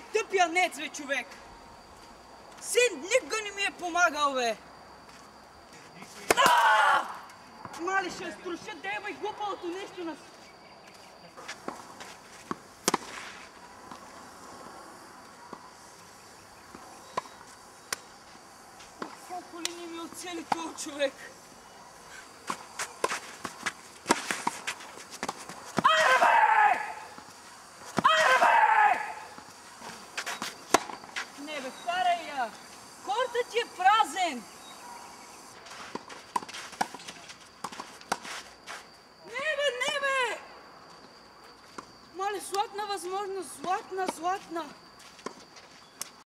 тъпия нец, бе, човек. Син никога не ми е помагал, бе. Мали, ще струша дева и глупавото нещо на... Колко ли не ми оцели този човек? Не бе, карай я! Хората ти е празен! Не бе, не бе! Мале, златна възможност, златна, златна!